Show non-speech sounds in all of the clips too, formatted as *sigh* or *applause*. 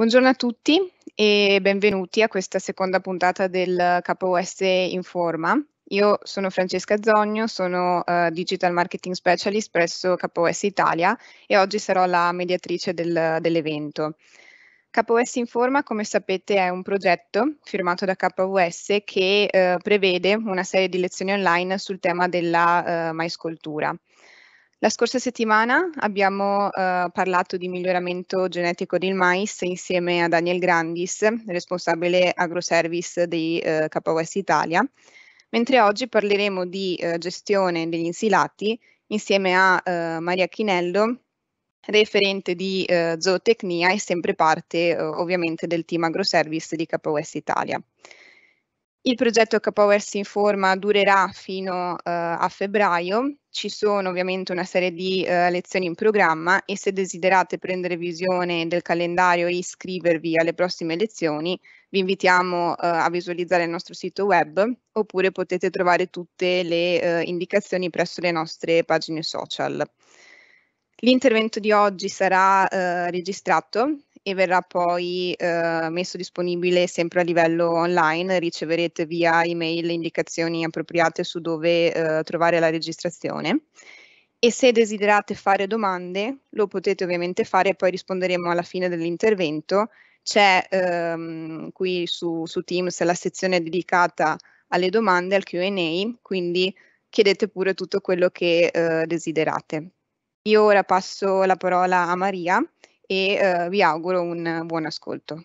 Buongiorno a tutti e benvenuti a questa seconda puntata del KOS Informa. Io sono Francesca Zogno, sono uh, Digital Marketing Specialist presso KOS Italia e oggi sarò la mediatrice del, dell'evento. KOS Informa, come sapete, è un progetto firmato da KOS che uh, prevede una serie di lezioni online sul tema della uh, maiscoltura. La scorsa settimana abbiamo uh, parlato di miglioramento genetico del mais insieme a Daniel Grandis, responsabile agroservice di uh, KOS Italia, mentre oggi parleremo di uh, gestione degli insilati insieme a Maria Chinello, referente di zootecnia e sempre parte ovviamente del team agroservice di KOS Italia. Il progetto KPowers Informa durerà fino uh, a febbraio, ci sono ovviamente una serie di uh, lezioni in programma e se desiderate prendere visione del calendario e iscrivervi alle prossime lezioni, vi invitiamo uh, a visualizzare il nostro sito web oppure potete trovare tutte le indicazioni presso le nostre pagine social. L'intervento di oggi sarà registrato e verrà poi eh, messo disponibile sempre a livello online, riceverete via email indicazioni appropriate su dove eh, trovare la registrazione. E se desiderate fare domande, lo potete ovviamente fare e poi risponderemo alla fine dell'intervento. C'è ehm, qui su, su Teams la sezione dedicata alle domande, al QA, quindi chiedete pure tutto quello che eh, desiderate. Io ora passo la parola a Maria e eh, vi auguro un buon ascolto.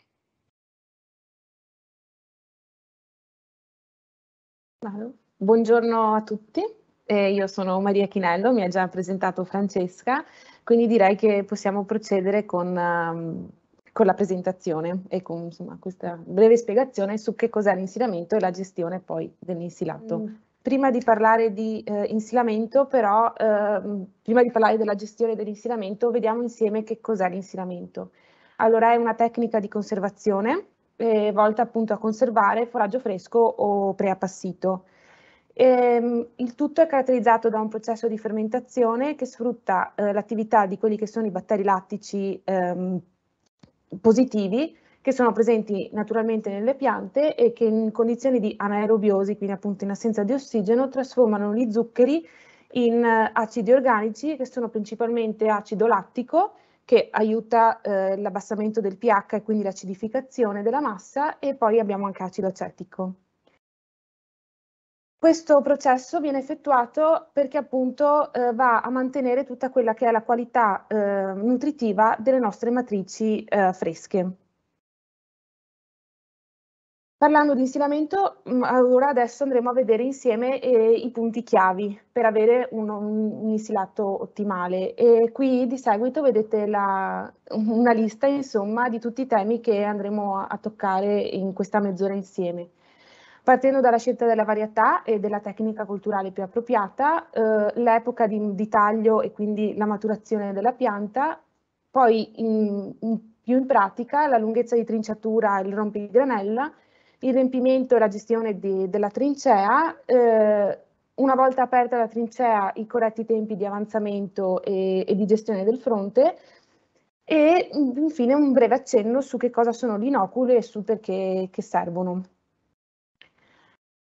Buongiorno a tutti, eh, io sono Maria Chinello, mi ha già presentato Francesca, quindi direi che possiamo procedere con, um, con la presentazione e con insomma, questa breve spiegazione su che cos'è l'insilamento e la gestione poi dell'insilato. Mm. Prima di parlare di eh, insilamento, però, eh, prima di parlare della gestione dell'insilamento, vediamo insieme che cos'è l'insilamento. Allora, è una tecnica di conservazione eh, volta appunto a conservare foraggio fresco o preappassito. Ehm, il tutto è caratterizzato da un processo di fermentazione che sfrutta eh, l'attività di quelli che sono i batteri lattici ehm, positivi che sono presenti naturalmente nelle piante e che in condizioni di anaerobiosi, quindi appunto in assenza di ossigeno, trasformano gli zuccheri in eh, acidi organici che sono principalmente acido lattico che aiuta eh, l'abbassamento del pH e quindi l'acidificazione della massa e poi abbiamo anche acido acetico. Questo processo viene effettuato perché appunto eh, va a mantenere tutta quella che è la qualità eh, nutritiva delle nostre matrici eh, fresche. Parlando di insilamento, mm, allora adesso andremo a vedere insieme eh, i punti chiavi per avere un, un, insilato ottimale e qui di seguito vedete la, una lista insomma di tutti i temi che andremo a, a toccare in questa mezz'ora insieme. Partendo dalla scelta della varietà e della tecnica culturale più appropriata, eh, l'epoca di, di, taglio e quindi la maturazione della pianta, poi in, in, più in pratica la lunghezza di trinciatura e il rompigranella, il riempimento e la gestione di, della trincea, eh, una volta aperta la trincea i corretti tempi di avanzamento e, e di gestione del fronte e infine un breve accenno su che cosa sono gli inoculi e su perché servono.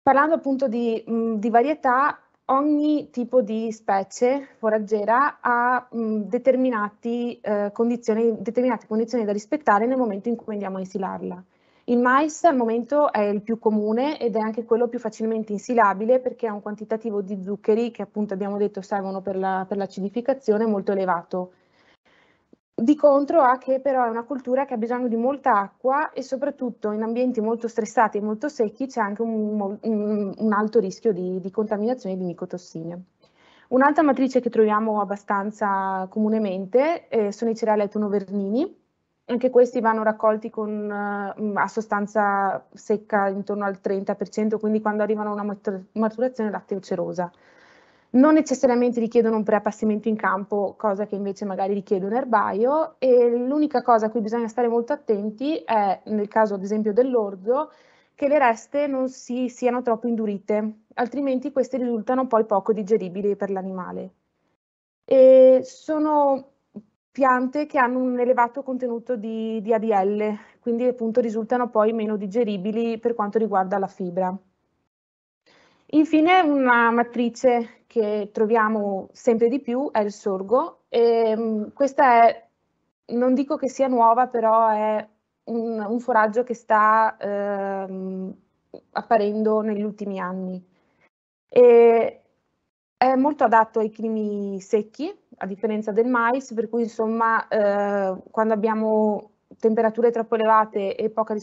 Parlando appunto di, di, varietà, ogni tipo di specie foraggera ha mh, determinati, eh, condizioni, determinate condizioni da rispettare nel momento in cui andiamo a insilarla. Il mais al momento è il più comune ed è anche quello più facilmente insilabile perché ha un quantitativo di zuccheri che appunto abbiamo detto servono per, la, l'acidificazione molto elevato. Di contro ha che però è una cultura che ha bisogno di molta acqua e soprattutto in ambienti molto stressati e molto secchi c'è anche un, un, alto rischio di, di contaminazione di micotossine. Un'altra matrice che troviamo abbastanza comunemente eh, sono i cereali autunno-vernini, anche questi vanno raccolti con, uh, a sostanza secca intorno al 30%, quindi quando arrivano a una maturazione latteo-cerosa. Non necessariamente richiedono un preappassimento in campo, cosa che invece magari richiede un erbaio, e l'unica cosa a cui bisogna stare molto attenti è, nel caso ad esempio dell'orzo, che le reste non si, siano troppo indurite, altrimenti queste risultano poi poco digeribili per l'animale. sono piante che hanno un elevato contenuto di, di ADL, quindi appunto risultano poi meno digeribili per quanto riguarda la fibra. Infine una matrice che troviamo sempre di più è il sorgo. E, mm, questa è, non dico che sia nuova, però è un, un foraggio che sta ehm, apparendo negli ultimi anni. E è molto adatto ai climi secchi, a differenza del mais, per cui insomma eh, quando abbiamo temperature troppo elevate e poca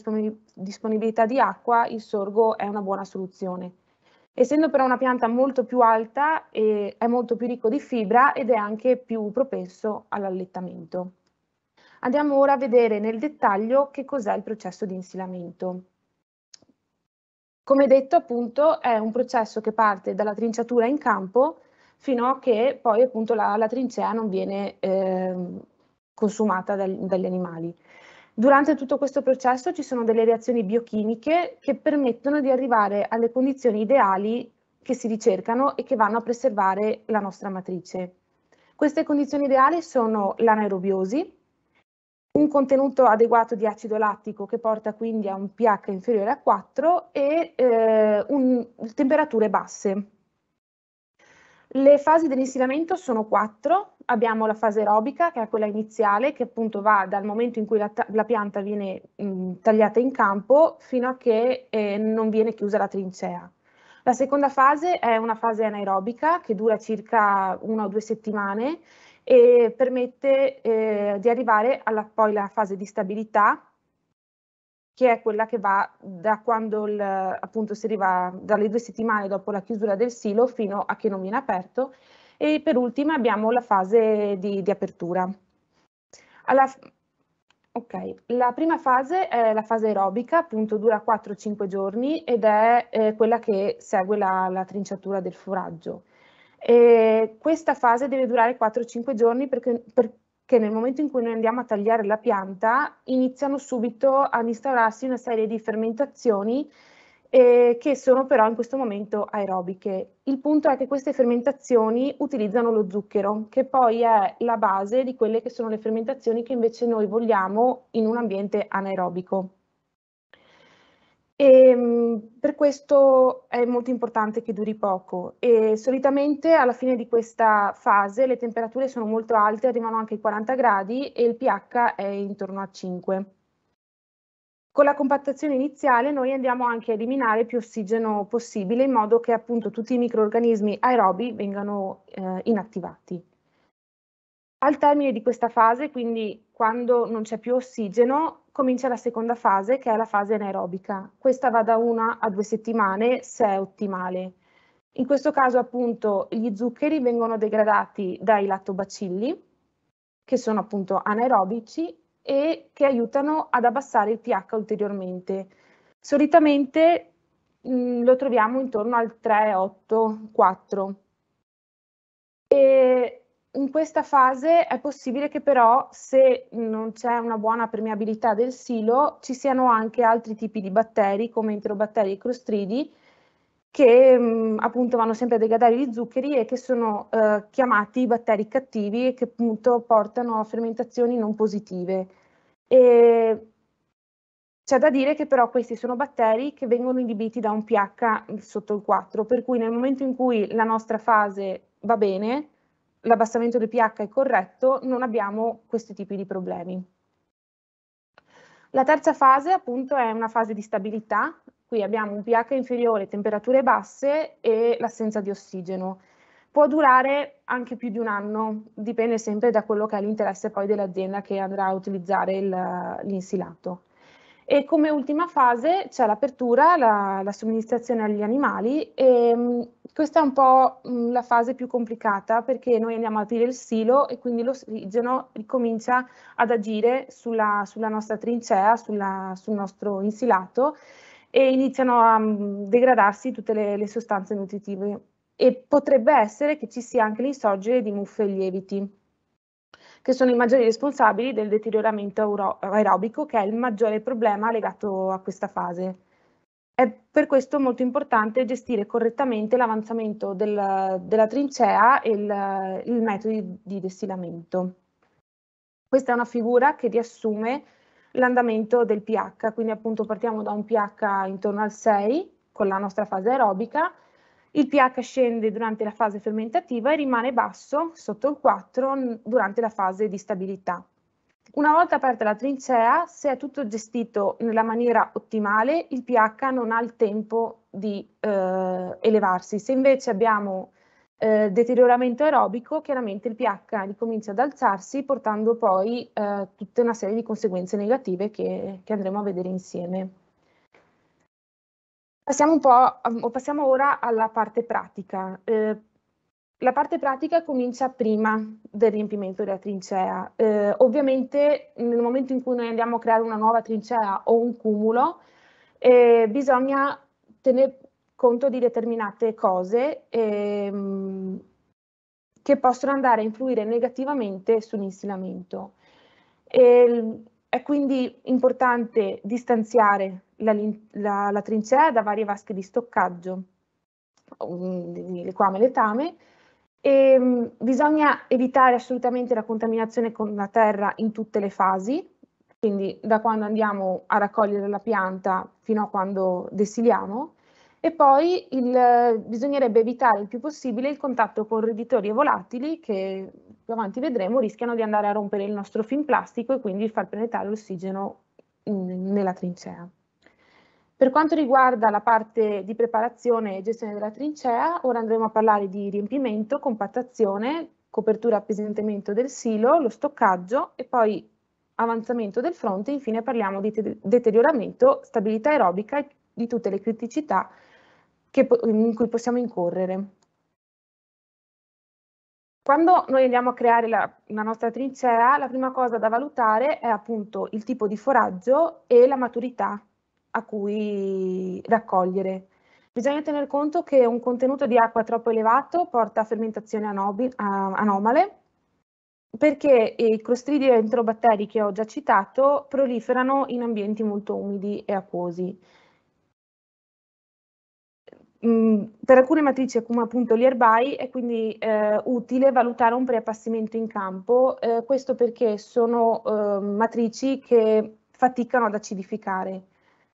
disponibilità di acqua, il sorgo è una buona soluzione. Essendo però una pianta molto più alta, è molto più ricco di fibra ed è anche più propenso all'allettamento. Andiamo ora a vedere nel dettaglio che cos'è il processo di insilamento. Come detto appunto è un processo che parte dalla trinciatura in campo fino a che poi appunto la, la trincea non viene eh, consumata dal, dagli animali. Durante tutto questo processo ci sono delle reazioni biochimiche che permettono di arrivare alle condizioni ideali che si ricercano e che vanno a preservare la nostra matrice. Queste condizioni ideali sono l'anaerobiosi, un contenuto adeguato di acido lattico che porta quindi a un pH inferiore a 4 e eh, un, temperature basse. Le fasi dell'insilamento sono quattro, abbiamo la fase aerobica che è quella iniziale che appunto va dal momento in cui la, la pianta viene mh, tagliata in campo fino a che eh, non viene chiusa la trincea. La seconda fase è una fase anaerobica che dura circa una o due settimane e permette eh, di arrivare alla poi alla fase di stabilità che è quella che va da quando il, appunto si arriva dalle due settimane dopo la chiusura del silo fino a che non viene aperto e per ultima abbiamo la fase di, di apertura. Alla, ok, la prima fase è la fase aerobica, appunto dura 4-5 giorni ed è eh, quella che segue la, la trinciatura del foraggio. E questa fase deve durare 4-5 giorni perché, per, che nel momento in cui noi andiamo a tagliare la pianta iniziano subito ad instaurarsi una serie di fermentazioni eh, che sono però in questo momento aerobiche. Il punto è che queste fermentazioni utilizzano lo zucchero, che poi è la base di quelle che sono le fermentazioni che invece noi vogliamo in un ambiente anaerobico. E, ehm, per questo è molto importante che duri poco e solitamente alla fine di questa fase le temperature sono molto alte, arrivano anche ai 40 gradi e il pH è intorno a 5. Con la compattazione iniziale noi andiamo anche a eliminare più ossigeno possibile in modo che appunto tutti i microorganismi aerobi vengano eh, inattivati. Al termine di questa fase, quindi quando non c'è più ossigeno, comincia la seconda fase che è la fase anaerobica. Questa va da una a due settimane se è ottimale. In questo caso appunto gli zuccheri vengono degradati dai lattobacilli, che sono appunto anaerobici e che aiutano ad abbassare il pH ulteriormente. Solitamente mh, mm, lo troviamo intorno al 3, 8, 4. E in questa fase è possibile che però se non c'è una buona permeabilità del silo ci siano anche altri tipi di batteri come enterobatteri e crostridi che mh, appunto vanno sempre a degradare gli zuccheri e che sono eh, chiamati batteri cattivi e che appunto portano a fermentazioni non positive. E c'è da dire che però questi sono batteri che vengono inibiti da un pH sotto il 4, per cui nel momento in cui la nostra fase va bene, l'abbassamento del pH è corretto, non abbiamo questi tipi di problemi. La terza fase appunto è una fase di stabilità, qui abbiamo un pH inferiore, temperature basse e l'assenza di ossigeno. Può durare anche più di un anno, dipende sempre da quello che è l'interesse poi dell'azienda che andrà a utilizzare l'insilato. E come ultima fase c'è l'apertura, la, la, somministrazione agli animali e mm, questa è un po' mh, mm, la fase più complicata perché noi andiamo a aprire il silo e quindi l'ossigeno ricomincia ad agire sulla, sulla nostra trincea, sulla, sul nostro insilato e iniziano a mh, mm, degradarsi tutte le, le sostanze nutritive. E potrebbe essere che ci sia anche l'insorgere di muffe e lieviti che sono i maggiori responsabili del deterioramento aerobico, che è il maggiore problema legato a questa fase. È per questo molto importante gestire correttamente l'avanzamento del, della trincea e il, il metodo di destilamento. Questa è una figura che riassume l'andamento del pH, quindi appunto partiamo da un pH intorno al 6 con la nostra fase aerobica, il pH scende durante la fase fermentativa e rimane basso sotto il 4 durante la fase di stabilità. Una volta aperta la trincea, se è tutto gestito nella maniera ottimale, il pH non ha il tempo di eh, elevarsi. Se invece abbiamo eh, deterioramento aerobico, chiaramente il pH ricomincia ad alzarsi, portando poi eh, tutta una serie di conseguenze negative che, che andremo a vedere insieme. Passiamo, un po', passiamo ora alla parte pratica. Eh, la parte pratica comincia prima del riempimento della trincea. Eh, ovviamente nel momento in cui noi andiamo a creare una nuova trincea o un cumulo, eh, bisogna tenere conto di determinate cose ehm, che possono andare a influire negativamente sull'insilamento. È quindi importante distanziare la, la, la trincea da varie vasche di stoccaggio, um, liquame e letame, e, um, bisogna evitare assolutamente la contaminazione con la terra in tutte le fasi, quindi da quando andiamo a raccogliere la pianta fino a quando desiliamo, e poi il, bisognerebbe evitare il più possibile il contatto con roditori e volatili che più avanti vedremo rischiano di andare a rompere il nostro film plastico e quindi far penetrare l'ossigeno nella trincea. Per quanto riguarda la parte di preparazione e gestione della trincea, ora andremo a parlare di riempimento, compattazione, copertura e appesantimento del silo, lo stoccaggio e poi avanzamento del fronte, infine parliamo di deterioramento, stabilità aerobica e di tutte le criticità che, in cui possiamo incorrere. Quando noi andiamo a creare la, la, nostra trincea, la prima cosa da valutare è appunto il tipo di foraggio e la maturità a cui raccogliere. Bisogna tener conto che un contenuto di acqua troppo elevato porta a fermentazioni anomale perché i clostridi enterobatteri che ho già citato proliferano in ambienti molto umidi e acquosi. Per alcune matrici come appunto gli erbai è quindi eh, utile valutare un preappassimento in campo, eh, questo perché sono eh, matrici che faticano ad acidificare.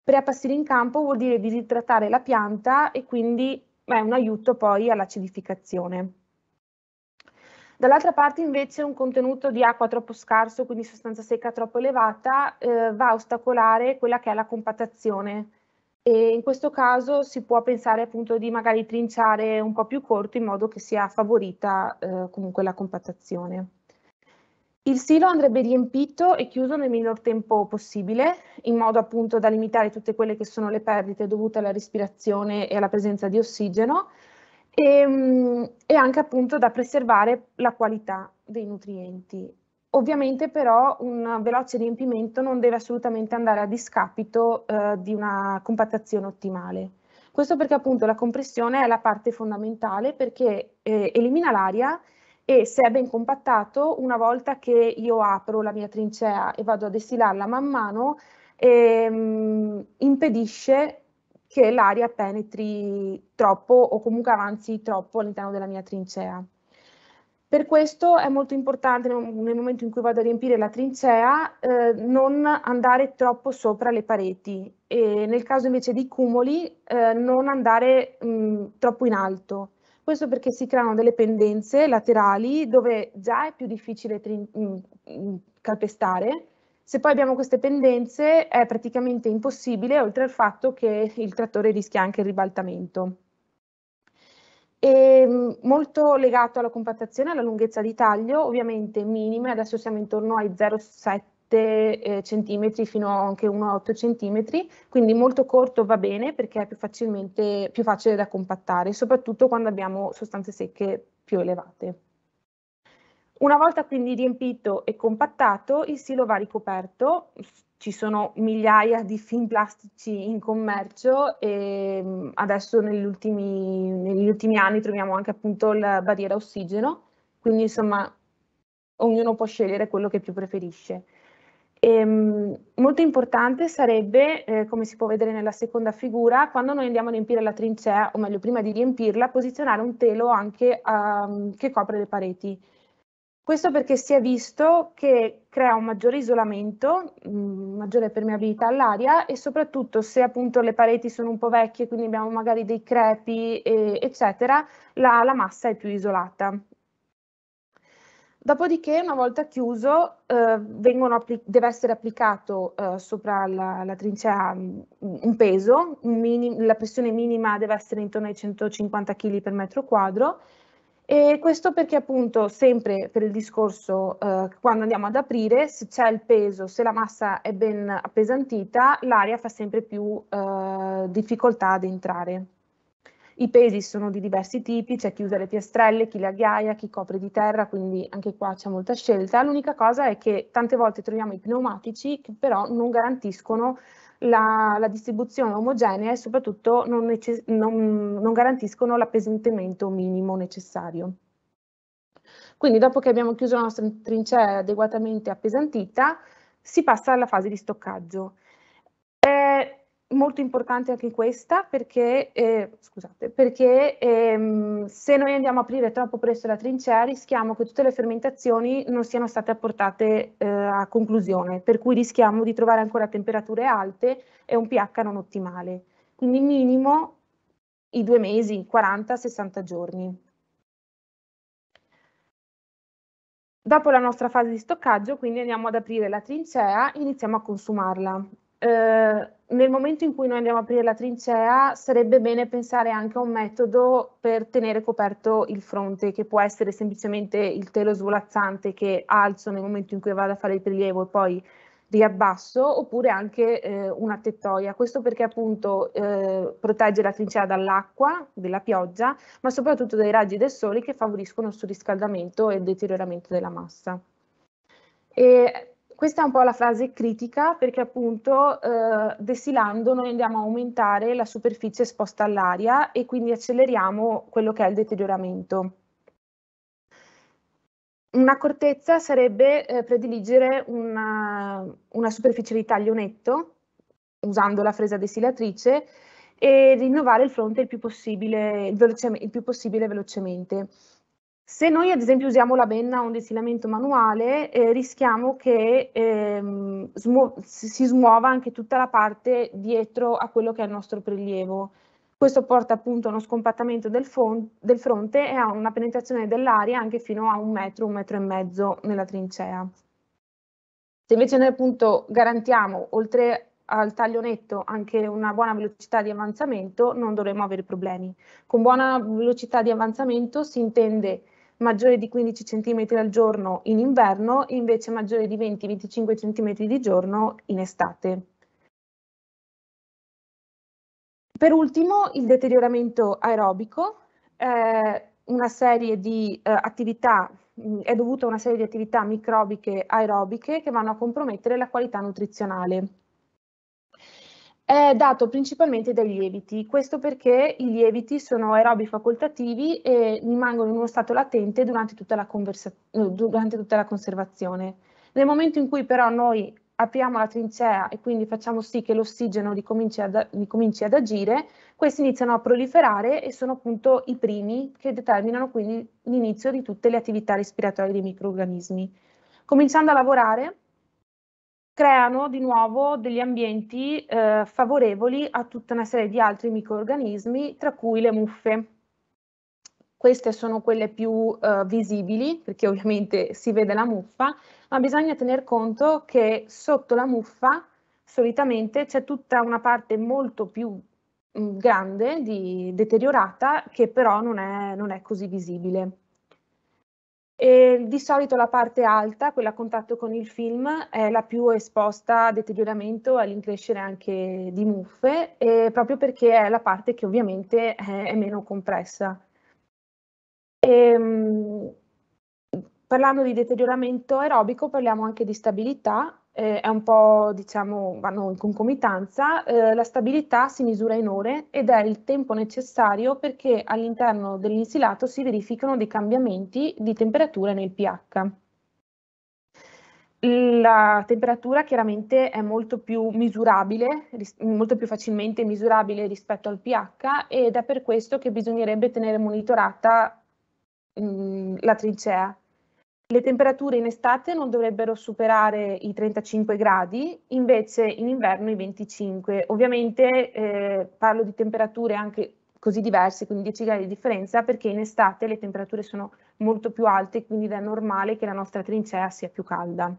Preappassire in campo vuol dire disidratare la pianta e quindi è un aiuto poi all'acidificazione. Dall'altra parte invece un contenuto di acqua troppo scarso, quindi sostanza secca troppo elevata, eh, va a ostacolare quella che è la compattazione. E in questo caso si può pensare appunto di magari trinciare un po' più corto in modo che sia favorita eh, comunque la compattazione. Il silo andrebbe riempito e chiuso nel minor tempo possibile, in modo appunto da limitare tutte quelle che sono le perdite dovute alla respirazione e alla presenza di ossigeno e, ehm, e anche appunto da preservare la qualità dei nutrienti. Ovviamente però un veloce riempimento non deve assolutamente andare a discapito eh, di una compattazione ottimale. Questo perché appunto la compressione è la parte fondamentale perché eh, elimina l'aria e se è ben compattato, una volta che io apro la mia trincea e vado a destilarla man mano, ehm, impedisce che l'aria penetri troppo o comunque avanzi troppo all'interno della mia trincea. Per questo è molto importante nel momento in cui vado a riempire la trincea eh, non andare troppo sopra le pareti e nel caso invece di cumuli eh, non andare mh, troppo in alto questo perché si creano delle pendenze laterali dove già è più difficile mm, mm, calpestare. Se poi abbiamo queste pendenze è praticamente impossibile, oltre al fatto che il trattore rischia anche il ribaltamento. E mm, molto legato alla compattazione, alla lunghezza di taglio, ovviamente minime, adesso siamo intorno ai 0,7 eh, centimetri fino anche 1,8 centimetri, quindi molto corto va bene perché è più, facilmente, più facile da compattare, soprattutto quando abbiamo sostanze secche più elevate. Una volta quindi riempito e compattato, il silo va ricoperto, ci sono migliaia di film plastici in commercio e mm, adesso negli ultimi, negli ultimi anni troviamo anche appunto la barriera ossigeno, quindi insomma ognuno può scegliere quello che più preferisce. E, ehm, molto importante sarebbe, eh, come si può vedere nella seconda figura, quando noi andiamo a riempire la trincea, o meglio prima di riempirla, posizionare un telo anche um, che copre le pareti. Questo perché si è visto che crea un maggiore isolamento, mh, maggiore permeabilità all'aria e soprattutto se appunto le pareti sono un po' vecchie, quindi abbiamo magari dei crepi, e, eccetera, la, la massa è più isolata. Dopodiché, una volta chiuso, eh, deve essere applicato eh, sopra la, la, trincea un peso, un la pressione minima deve essere intorno ai 150 kg per metro quadro e questo perché appunto sempre per il discorso eh, quando andiamo ad aprire, se c'è il peso, se la massa è ben appesantita, l'aria fa sempre più eh, difficoltà ad entrare. I pesi sono di diversi tipi, c'è chi usa le piastrelle, chi le ghiaia, chi copre di terra, quindi anche qua c'è molta scelta. L'unica cosa è che tante volte troviamo i pneumatici che però non garantiscono la, la distribuzione omogenea e soprattutto non, non, non garantiscono l'appesantimento minimo necessario. Quindi dopo che abbiamo chiuso la nostra trincea adeguatamente appesantita, si passa alla fase di stoccaggio. Molto importante anche questa perché, eh, scusate, perché ehm, se noi andiamo a aprire troppo presto la trincea rischiamo che tutte le fermentazioni non siano state apportate eh, a conclusione, per cui rischiamo di trovare ancora temperature alte e un pH non ottimale. Quindi minimo i due mesi, 40-60 giorni. Dopo la nostra fase di stoccaggio, quindi andiamo ad aprire la trincea e iniziamo a consumarla. Eh, nel momento in cui noi andiamo a aprire la trincea sarebbe bene pensare anche a un metodo per tenere coperto il fronte che può essere semplicemente il telo svolazzante che alzo nel momento in cui vado a fare il prelievo e poi riabbasso oppure anche eh, una tettoia. Questo perché appunto eh, protegge la trincea dall'acqua, della pioggia, ma soprattutto dai raggi del sole che favoriscono il surriscaldamento e il deterioramento della massa. E questa è un po' la frase critica perché appunto eh, dessilando noi andiamo a aumentare la superficie esposta all'aria e quindi acceleriamo quello che è il deterioramento. Un'accortezza sarebbe eh, prediligere una, una, superficie di taglio netto usando la fresa dessilatrice e rinnovare il fronte il più possibile, il più possibile velocemente. Se noi ad esempio usiamo la benna o un destilamento manuale, eh, rischiamo che ehm, smu si smuova anche tutta la parte dietro a quello che è il nostro prelievo. Questo porta appunto a uno scompattamento del, del fronte e a una penetrazione dell'aria anche fino a un metro, un metro e mezzo nella trincea. Se invece noi appunto garantiamo, oltre al taglio netto anche una buona velocità di avanzamento, non dovremo avere problemi. Con buona velocità di avanzamento si intende maggiore di 15 cm al giorno in inverno e invece maggiore di 20-25 cm di giorno in estate. Per ultimo, il deterioramento aerobico, eh, una serie di eh, attività, mh, è dovuto a una serie di attività microbiche aerobiche che vanno a compromettere la qualità nutrizionale è dato principalmente dai lieviti, questo perché i lieviti sono aerobi facoltativi e rimangono in uno stato latente durante tutta la, durante tutta la conservazione. Nel momento in cui però noi apriamo la trincea e quindi facciamo sì che l'ossigeno ricominci, ricominci ad agire, questi iniziano a proliferare e sono appunto i primi che determinano quindi l'inizio di tutte le attività respiratorie dei microorganismi. Cominciando a lavorare, creano di nuovo degli ambienti eh, favorevoli a tutta una serie di altri microorganismi, tra cui le muffe. Queste sono quelle più eh, visibili, perché ovviamente si vede la muffa, ma bisogna tener conto che sotto la muffa solitamente c'è tutta una parte molto più mh, mm, grande, di, deteriorata, che però non è, non è così visibile. E di solito la parte alta, quella a contatto con il film, è la più esposta a deterioramento e all'increscere anche di muffe, proprio perché è la parte che ovviamente è, meno compressa. E, ehm, parlando di deterioramento aerobico, parliamo anche di stabilità eh, è un po', diciamo, vanno in concomitanza, eh, la stabilità si misura in ore ed è il tempo necessario perché all'interno dell'insilato si verificano dei cambiamenti di temperatura nel pH. La temperatura chiaramente è molto più misurabile, molto più facilmente misurabile rispetto al pH ed è per questo che bisognerebbe tenere monitorata mh, la trincea Le temperature in estate non dovrebbero superare i 35 gradi, invece in inverno i 25. Ovviamente eh, parlo di temperature anche così diverse, quindi 10 gradi di differenza, perché in estate le temperature sono molto più alte, quindi è normale che la nostra trincea sia più calda.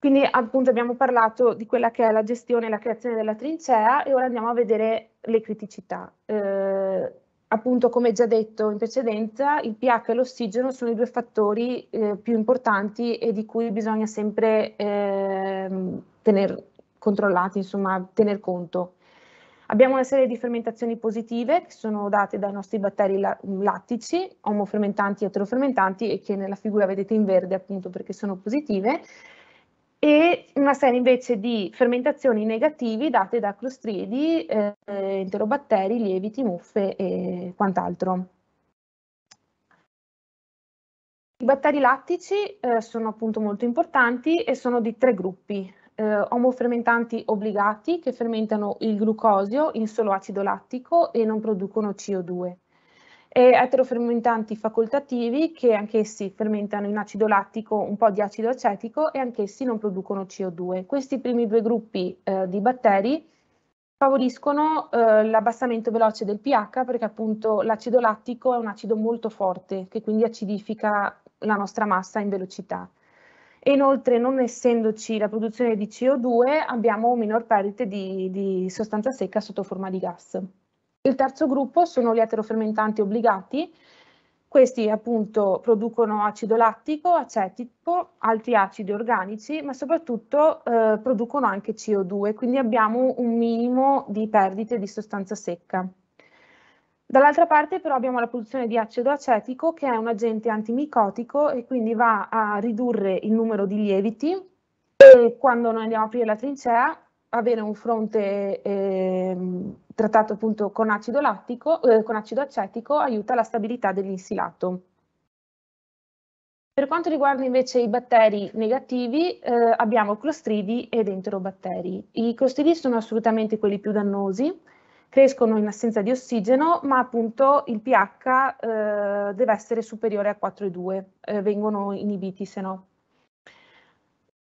Quindi appunto abbiamo parlato di quella che è la gestione e la creazione della trincea e ora andiamo a vedere le criticità. Eh, appunto come già detto in precedenza, il pH e l'ossigeno sono i due fattori eh, più importanti e di cui bisogna sempre eh, tener controllati, insomma, tener conto. Abbiamo una serie di fermentazioni positive che sono date dai nostri batteri lattici, omofermentanti e eterofermentanti e che nella figura vedete in verde appunto perché sono positive e una serie invece di fermentazioni negativi date da clostridi, eh, enterobatteri, lieviti, muffe e quant'altro. I batteri lattici eh, sono appunto molto importanti e sono di tre gruppi. Eh, omofermentanti obbligati che fermentano il glucosio in solo acido lattico e non producono CO2 e eterofermentanti facoltativi che anch'essi fermentano in acido lattico un po' di acido acetico e anch'essi non producono CO2. Questi primi due gruppi eh, di batteri favoriscono eh, l'abbassamento veloce del pH perché appunto l'acido lattico è un acido molto forte che quindi acidifica la nostra massa in velocità. E inoltre non essendoci la produzione di CO2 abbiamo minor perdite di, di sostanza secca sotto forma di gas. Il terzo gruppo sono gli eterofermentanti obbligati. Questi appunto producono acido lattico, acetico, altri acidi organici, ma soprattutto eh, producono anche CO2, quindi abbiamo un minimo di perdite di sostanza secca. Dall'altra parte però abbiamo la produzione di acido acetico che è un agente antimicotico e quindi va a ridurre il numero di lieviti e quando noi andiamo a aprire la trincea avere un fronte eh, trattato appunto con acido lattico, eh, con acido acetico, aiuta la stabilità dell'insilato. Per quanto riguarda invece i batteri negativi, eh, abbiamo clostridi ed enterobatteri. I clostridi sono assolutamente quelli più dannosi, crescono in assenza di ossigeno, ma appunto il pH eh, deve essere superiore a 4,2, eh, vengono inibiti se no.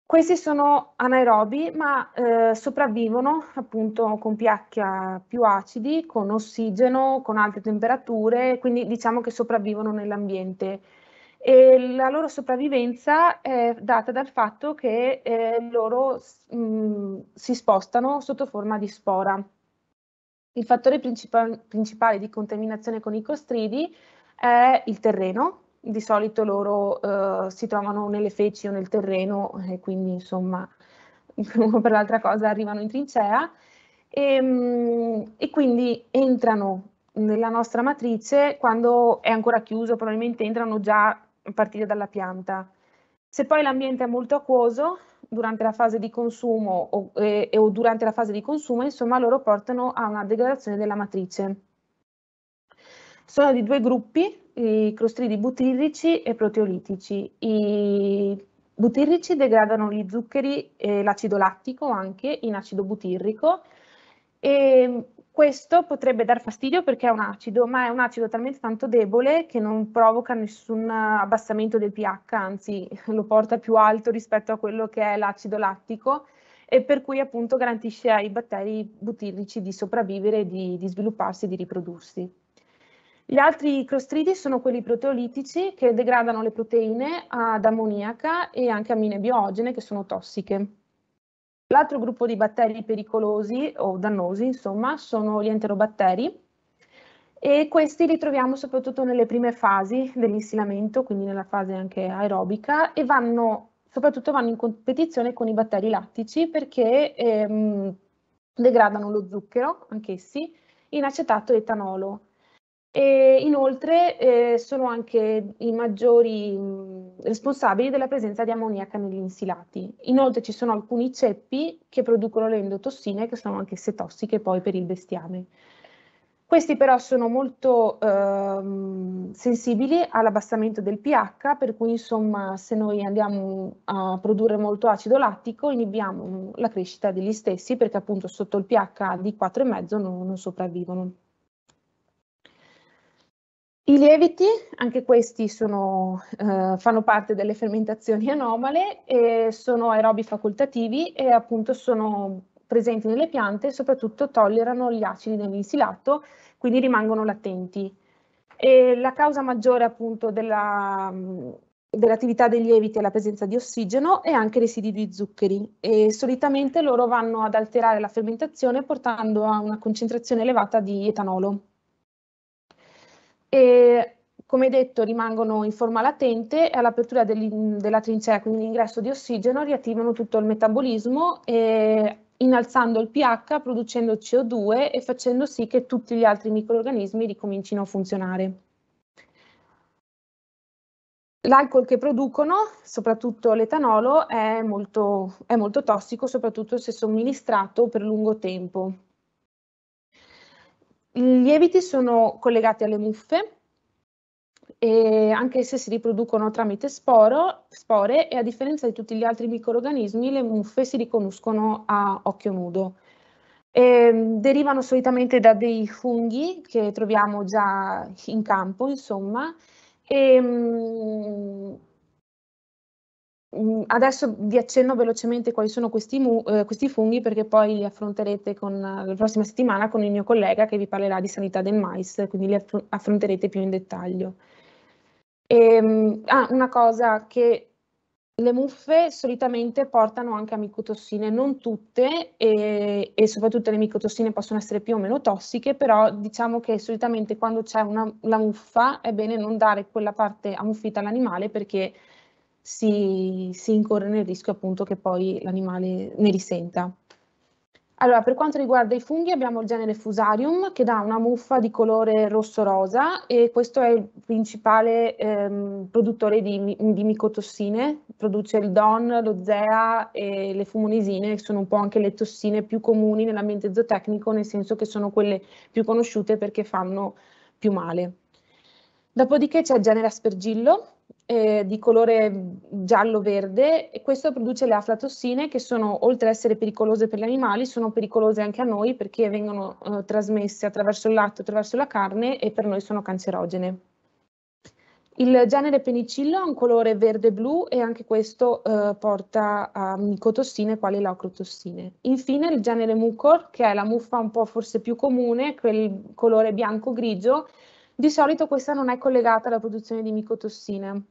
Questi sono anaerobi, ma eh, sopravvivono appunto con pH più acidi, con ossigeno, con alte temperature, quindi diciamo che sopravvivono nell'ambiente. E la loro sopravvivenza è data dal fatto che eh, loro mh, mm, si spostano sotto forma di spora. Il fattore principal principale di contaminazione con i costridi è il terreno, di solito loro eh, si trovano nelle feci o nel terreno e quindi insomma *laughs* uno per l'altra cosa arrivano in trincea e, ehm, e, quindi entrano nella nostra matrice quando è ancora chiuso, probabilmente entrano già a partire dalla pianta. Se poi l'ambiente è molto acquoso, durante la fase di consumo o, eh, o durante la fase di consumo, insomma, loro portano a una degradazione della matrice. Sono di due gruppi, i clostridi butirrici e proteolitici. I butirrici degradano gli zuccheri e l'acido lattico anche in acido butirrico e questo potrebbe dar fastidio perché è un acido, ma è un acido talmente tanto debole che non provoca nessun abbassamento del pH, anzi lo porta più alto rispetto a quello che è l'acido lattico e per cui appunto garantisce ai batteri butirrici di sopravvivere, di, di svilupparsi e di riprodursi. Gli altri clostridi sono quelli proteolitici che degradano le proteine ad ammoniaca e anche amine biogene che sono tossiche. L'altro gruppo di batteri pericolosi o dannosi, insomma, sono gli enterobatteri e questi li troviamo soprattutto nelle prime fasi dell'insilamento, quindi nella fase anche aerobica e vanno, soprattutto vanno in competizione con i batteri lattici perché ehm, degradano lo zucchero, anch'essi, in acetato e etanolo e inoltre eh, sono anche i maggiori responsabili della presenza di ammoniaca negli insilati. Inoltre ci sono alcuni ceppi che producono le endotossine che sono anch'esse tossiche poi per il bestiame. Questi però sono molto eh, sensibili all'abbassamento del pH, per cui insomma se noi andiamo a produrre molto acido lattico inibiamo la crescita degli stessi perché appunto sotto il pH di 4,5 non, non sopravvivono. I lieviti, anche questi sono, eh, fanno parte delle fermentazioni anomale e sono aerobi facoltativi e appunto sono presenti nelle piante e soprattutto tollerano gli acidi dell'insilato, quindi rimangono latenti. E la causa maggiore appunto della, dell'attività dei lieviti è la presenza di ossigeno e anche residui di zuccheri e solitamente loro vanno ad alterare la fermentazione portando a una concentrazione elevata di etanolo. E, come detto rimangono in forma latente e all'apertura della trincea, quindi l'ingresso di ossigeno, riattivano tutto il metabolismo e innalzando il pH, producendo CO2 e facendo sì che tutti gli altri microorganismi ricomincino a funzionare. L'alcol che producono, soprattutto l'etanolo, è è molto tossico, soprattutto se somministrato per lungo tempo. I lieviti sono collegati alle muffe, e anche se si riproducono tramite sporo, spore e a differenza di tutti gli altri microorganismi le muffe si riconoscono a occhio nudo. E, derivano solitamente da dei funghi che troviamo già in campo, insomma, e, mh, adesso vi accenno velocemente quali sono questi, eh, questi, funghi perché poi li affronterete con, la prossima settimana con il mio collega che vi parlerà di sanità del mais, quindi li affronterete più in dettaglio. E, ehm, ah, una cosa che le muffe solitamente portano anche a micotossine, non tutte e, e, soprattutto le micotossine possono essere più o meno tossiche, però diciamo che solitamente quando c'è la muffa è bene non dare quella parte ammuffita all'animale perché si, si incorre nel rischio appunto che poi l'animale ne risenta. Allora, per quanto riguarda i funghi abbiamo il genere Fusarium che dà una muffa di colore rosso-rosa e questo è il principale ehm, produttore di, di, micotossine, produce il DON, lo ZEA e le fumonisine che sono un po' anche le tossine più comuni nell'ambiente zootecnico nel senso che sono quelle più conosciute perché fanno più male. Dopodiché c'è il genere Aspergillo eh, di colore giallo-verde e questo produce le aflatossine che sono, oltre ad essere pericolose per gli animali, sono pericolose anche a noi perché vengono eh, trasmesse attraverso il latte, attraverso la carne e per noi sono cancerogene. Il genere penicillo ha un colore verde-blu e anche questo eh, porta a micotossine quali le ocrotossine. Infine il genere mucor, che è la muffa un po' forse più comune, quel colore bianco-grigio, di solito questa non è collegata alla produzione di micotossine,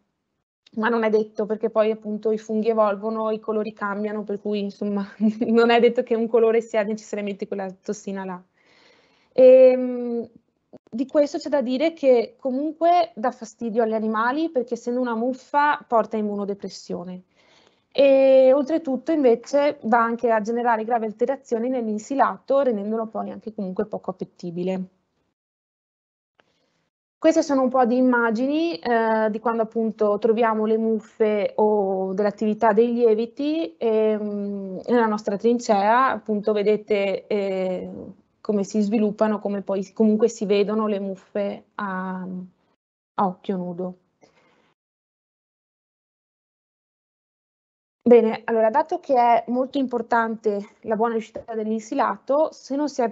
ma non è detto perché poi appunto i funghi evolvono, i colori cambiano, per cui insomma *laughs* non è detto che un colore sia necessariamente quella tossina là. E, ehm, di questo c'è da dire che comunque dà fastidio agli animali perché essendo una muffa porta immunodepressione e oltretutto invece va anche a generare gravi alterazioni nell'insilato rendendolo poi anche comunque poco appetibile. Queste sono un po' di immagini eh, di quando appunto troviamo le muffe o dell'attività dei lieviti e, mh, mm, nella nostra trincea, appunto vedete eh, come si sviluppano, come poi comunque si vedono le muffe a, a occhio nudo. Bene, allora dato che è molto importante la buona riuscita dell'insilato, se non si è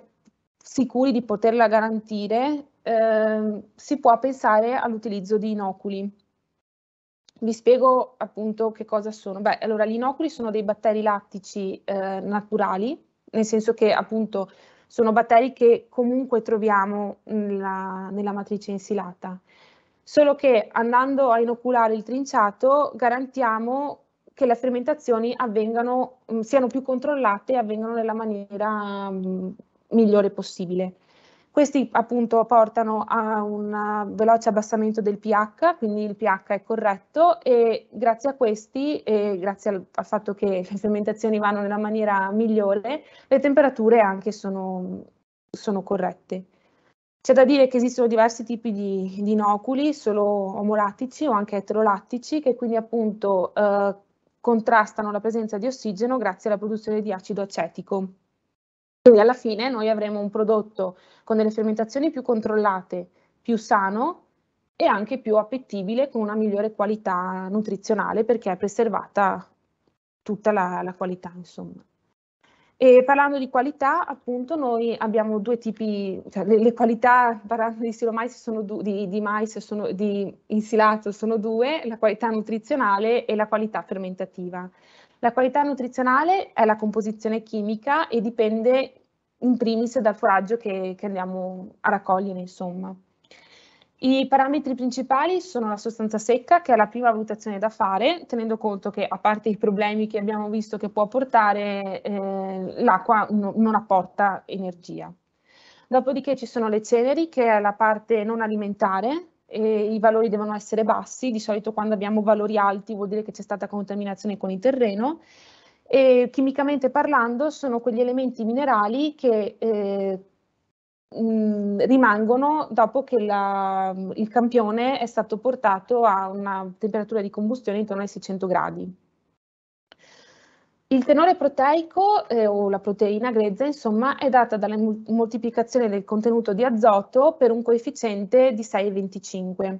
sicuri di poterla garantire, eh, si può pensare all'utilizzo di inoculi. Vi spiego appunto che cosa sono. Beh, allora gli inoculi sono dei batteri lattici eh, naturali, nel senso che appunto sono batteri che comunque troviamo nella, nella matrice insilata. Solo che andando a inoculare il trinciato garantiamo che le fermentazioni avvengano, siano più controllate e avvengano nella maniera mh, migliore possibile. Questi appunto portano a un veloce abbassamento del pH, quindi il pH è corretto e grazie a questi e grazie al, al fatto che *laughs* le fermentazioni vanno nella maniera migliore, le temperature anche sono, sono corrette. C'è da dire che esistono diversi tipi di, di, inoculi, solo omolattici o anche eterolattici, che quindi appunto eh, contrastano la presenza di ossigeno grazie alla produzione di acido acetico. Quindi alla fine noi avremo un prodotto con delle fermentazioni più controllate, più sano e anche più appetibile con una migliore qualità nutrizionale perché è preservata tutta la, la qualità insomma. E parlando di qualità, appunto, noi abbiamo due tipi, cioè le, le qualità, parlando di silo mais, sono du, di, di, mais, sono, di insilato sono due, la qualità nutrizionale e la qualità fermentativa. La qualità nutrizionale è la composizione chimica e dipende in primis dal foraggio che, che andiamo a raccogliere, insomma. I parametri principali sono la sostanza secca, che è la prima valutazione da fare, tenendo conto che a parte i problemi che abbiamo visto che può portare, eh, l'acqua no, non apporta energia. Dopodiché ci sono le ceneri, che è la parte non alimentare, i valori devono essere bassi, di solito quando abbiamo valori alti vuol dire che c'è stata contaminazione con il terreno, e chimicamente parlando sono quegli elementi minerali che eh, mh, rimangono dopo che la, il campione è stato portato a una temperatura di combustione intorno ai 600 gradi. Il tenore proteico eh, o la proteina grezza, insomma, è data dalla moltiplicazione del contenuto di azoto per un coefficiente di 6,25.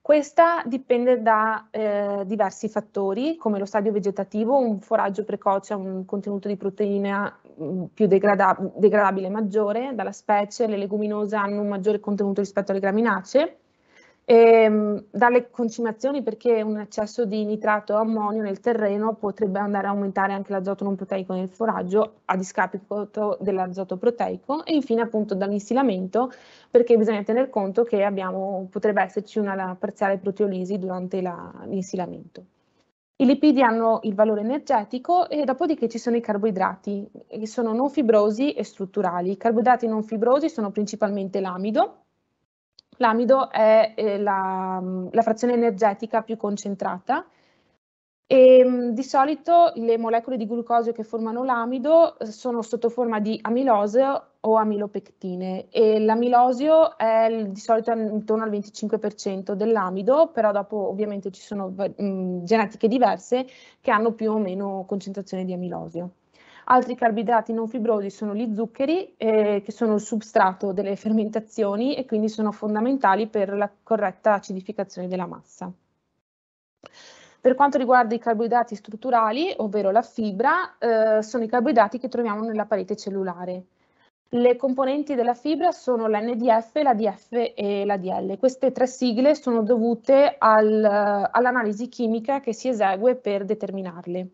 Questa dipende da eh, diversi fattori, come lo stadio vegetativo, un foraggio precoce ha un contenuto di proteina mm, più degrada degradabile maggiore, dalla specie le leguminose hanno un maggiore contenuto rispetto alle graminacee, e, ehm, dalle concimazioni perché un eccesso di nitrato o ammonio nel terreno potrebbe andare a aumentare anche l'azoto non proteico nel foraggio a discapito dell'azoto proteico e infine appunto dall'insilamento perché bisogna tener conto che abbiamo, potrebbe esserci una parziale proteolisi durante l'insilamento. I lipidi hanno il valore energetico e dopodiché ci sono i carboidrati che sono non fibrosi e strutturali. I carboidrati non fibrosi sono principalmente l'amido, L'amido è eh, la, la, frazione energetica più concentrata e mm, di solito le molecole di glucosio che formano l'amido eh, sono sotto forma di amilose o amilopectine e l'amilosio è di solito intorno al 25% dell'amido, però dopo ovviamente ci sono mh, mm, genetiche diverse che hanno più o meno concentrazione di amilosio. Altri carboidrati non fibrosi sono gli zuccheri, eh, che sono il substrato delle fermentazioni e quindi sono fondamentali per la corretta acidificazione della massa. Per quanto riguarda i carboidrati strutturali, ovvero la fibra, eh, sono i carboidrati che troviamo nella parete cellulare. Le componenti della fibra sono l'NDF, l'ADF e l'ADL. Queste tre sigle sono dovute al, all'analisi chimica che si esegue per determinarle.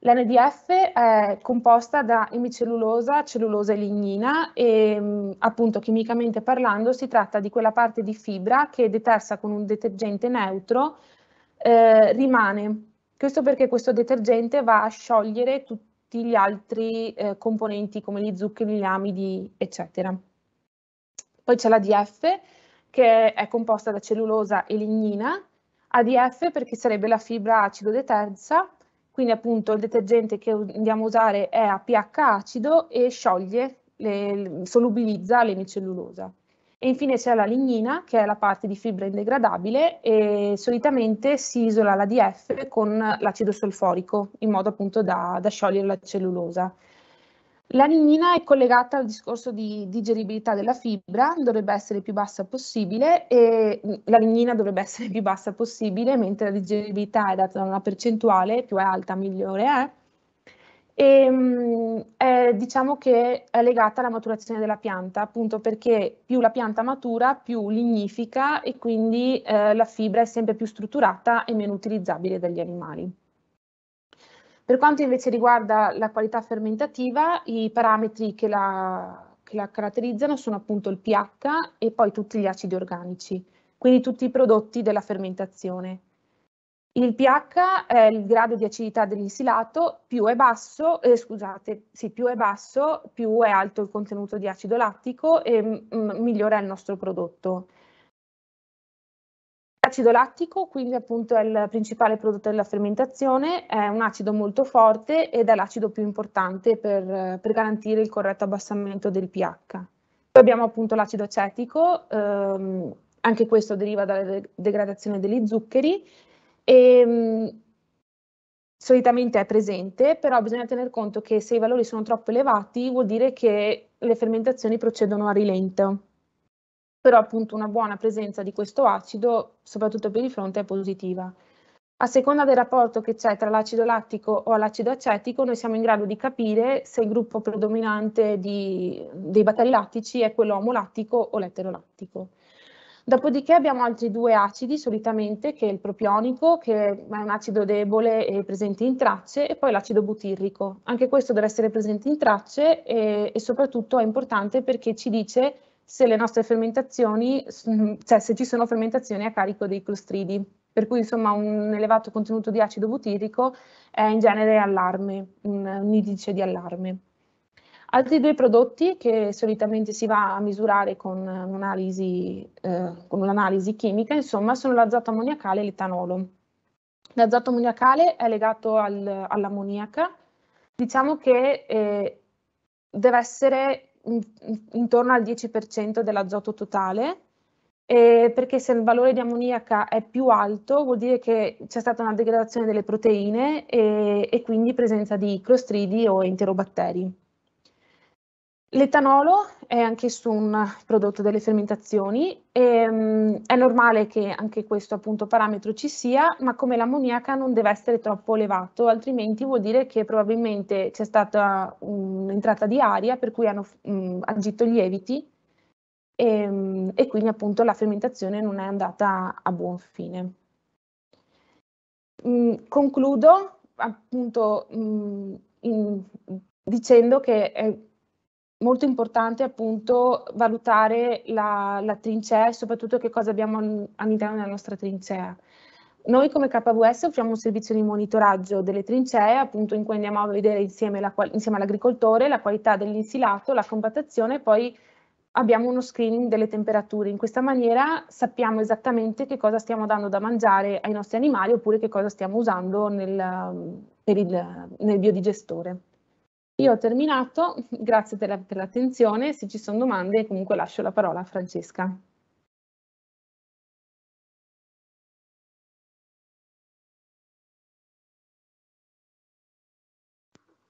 L'NDF è composta da emicellulosa, cellulosa e lignina e mm, appunto chimicamente parlando si tratta di quella parte di fibra che detersa con un detergente neutro eh, rimane. Questo perché questo detergente va a sciogliere tutti gli altri eh, componenti come gli zuccheri, gli amidi, eccetera. Poi c'è l'ADF che è composta da cellulosa e lignina, ADF perché sarebbe la fibra acido detersa quindi appunto il detergente che andiamo a usare è a pH acido e scioglie, le, solubilizza l'emicellulosa. E infine c'è la lignina, che è la parte di fibra indegradabile e solitamente si isola la DF con l'acido solforico, in modo appunto da, da sciogliere la cellulosa. La lignina è collegata al discorso di digeribilità della fibra, dovrebbe essere più bassa possibile e la lignina dovrebbe essere più bassa possibile, mentre la digeribilità è data da una percentuale, più è alta migliore è. E, mm, è, diciamo che è legata alla maturazione della pianta, appunto perché più la pianta matura, più lignifica e quindi eh, la fibra è sempre più strutturata e meno utilizzabile dagli animali. Per quanto invece riguarda la qualità fermentativa, i parametri che la, che la caratterizzano sono appunto il pH e poi tutti gli acidi organici, quindi tutti i prodotti della fermentazione. Il pH è il grado di acidità dell'insilato, più è basso, eh, scusate, sì, più è basso, più è alto il contenuto di acido lattico e mm, migliore è il nostro prodotto. L'acido lattico, quindi appunto è il principale prodotto della fermentazione, è un acido molto forte ed è l'acido più importante per, per, garantire il corretto abbassamento del pH. Poi abbiamo appunto l'acido acetico, ehm, anche questo deriva dalla degradazione degli zuccheri e ehm, solitamente è presente, però bisogna tener conto che se i valori sono troppo elevati vuol dire che le fermentazioni procedono a rilento però appunto una buona presenza di questo acido, soprattutto per il fronte, è positiva. A seconda del rapporto che c'è tra l'acido lattico o l'acido acetico, noi siamo in grado di capire se il gruppo predominante di, dei batteri lattici è quello omolattico o l'eterolattico. Dopodiché abbiamo altri due acidi solitamente, che è il propionico, che è un acido debole e presente in tracce, e poi l'acido butirrico. Anche questo deve essere presente in tracce e, e soprattutto è importante perché ci dice se le nostre fermentazioni, cioè se ci sono fermentazioni a carico dei clostridi per cui insomma un elevato contenuto di acido butirrico è in genere allarme, un, un indice di allarme. Altri due prodotti che solitamente si va a misurare con un'analisi, eh, un'analisi chimica, insomma, sono l'azoto ammoniacale e l'etanolo. L'azoto ammoniacale è legato al, all'ammoniaca, diciamo che eh, deve essere intorno al 10% dell'azoto totale, eh, perché se il valore di ammoniaca è più alto vuol dire che c'è stata una degradazione delle proteine e, e quindi presenza di clostridi o enterobatteri. L'etanolo è anch'esso un prodotto delle fermentazioni e um, è normale che anche questo appunto parametro ci sia, ma come l'ammoniaca non deve essere troppo elevato, altrimenti vuol dire che probabilmente c'è stata un'entrata di aria per cui hanno um, agito i lieviti e, ehm, e quindi appunto la fermentazione non è andata a buon fine. Mm, concludo appunto mm, in, dicendo che è molto importante appunto valutare la, la trincea e soprattutto che cosa abbiamo all'interno della nostra trincea. Noi come KWS offriamo un servizio di monitoraggio delle trincee, appunto in cui andiamo a vedere insieme, la, insieme all'agricoltore la qualità dell'insilato, la compattazione e poi abbiamo uno screening delle temperature. In questa maniera sappiamo esattamente che cosa stiamo dando da mangiare ai nostri animali oppure che cosa stiamo usando nel, il, nel biodigestore. Io ho terminato, grazie per, l'attenzione, se ci sono domande comunque lascio la parola a Francesca.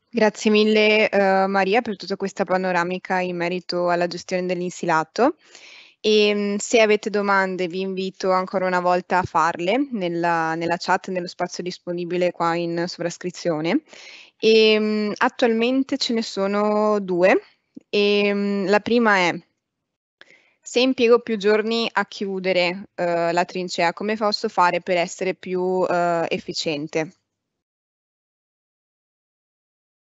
Grazie mille uh, Maria per tutta questa panoramica in merito alla gestione dell'insilato. E mm, se avete domande vi invito ancora una volta a farle nella, nella chat, nello spazio disponibile qua in sovrascrizione. E, um, attualmente ce ne sono due. E, um, la prima è se impiego più giorni a chiudere uh, la trincea, come posso fare per essere più uh, efficiente?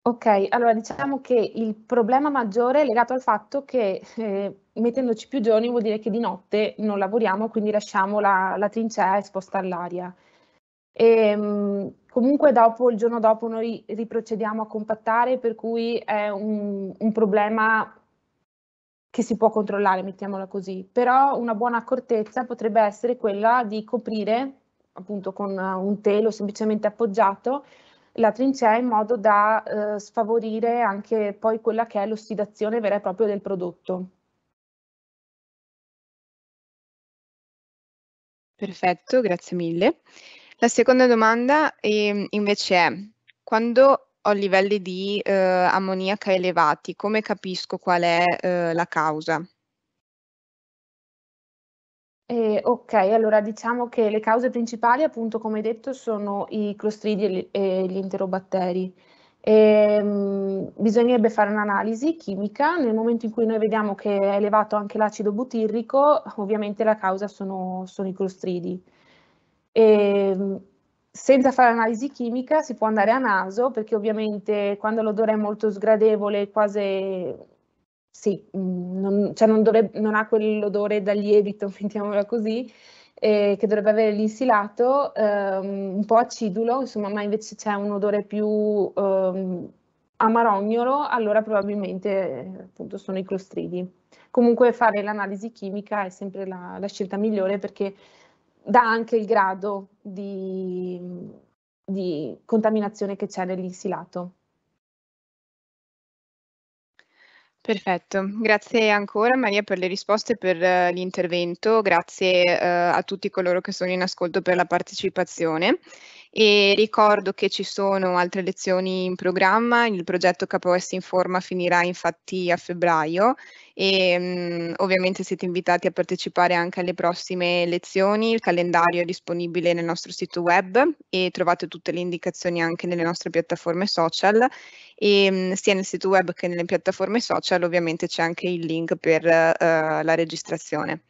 Ok, allora diciamo che il problema maggiore è legato al fatto che eh, mettendoci più giorni vuol dire che di notte non lavoriamo, quindi lasciamo la, la trincea esposta all'aria. E, ehm, comunque dopo, il giorno dopo noi riprocediamo a compattare, per cui è un, un problema che si può controllare, mettiamola così. Però una buona accortezza potrebbe essere quella di coprire appunto con un telo semplicemente appoggiato la trincea in modo da eh, sfavorire anche poi quella che è l'ossidazione vera e propria del prodotto. Perfetto, grazie mille. La seconda domanda eh, invece è, quando ho livelli di eh, ammoniaca elevati, come capisco qual è eh, la causa? Eh, ok, allora diciamo che le cause principali, appunto, come detto, sono i clostridi e gli enterobatteri. E, ehm, mh, bisognerebbe fare un'analisi chimica, nel momento in cui noi vediamo che è elevato anche l'acido butirrico, ovviamente la causa sono, sono i clostridi. E, ehm, senza fare analisi chimica si può andare a naso, perché ovviamente quando l'odore è molto sgradevole, quasi sì, mm, non, cioè non, dovrebbe, non ha quell'odore da lievito, *laughs* mettiamola così, eh, che dovrebbe avere l'insilato, ehm, un po' acidulo, insomma, ma invece c'è un odore più ehm, amarognolo, allora probabilmente appunto sono i clostridi. Comunque fare l'analisi chimica è sempre la, la, scelta migliore perché dà anche il grado di, di contaminazione che c'è nell'insilato. Perfetto, grazie ancora Maria per le risposte e per uh, l'intervento, grazie uh, a tutti coloro che sono in ascolto per la partecipazione E ricordo che ci sono altre lezioni in programma, il progetto KOS Informa finirà infatti a febbraio e mh, mm, ovviamente siete invitati a partecipare anche alle prossime lezioni, il calendario è disponibile nel nostro sito web e trovate tutte le indicazioni anche nelle nostre piattaforme social e mh, mm, sia nel sito web che nelle piattaforme social ovviamente c'è anche il link per uh, la registrazione.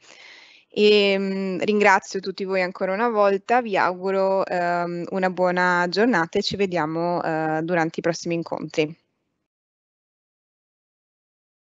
E, mh, mm, ringrazio tutti voi ancora una volta, vi auguro um, una buona giornata e ci vediamo uh, durante i prossimi incontri.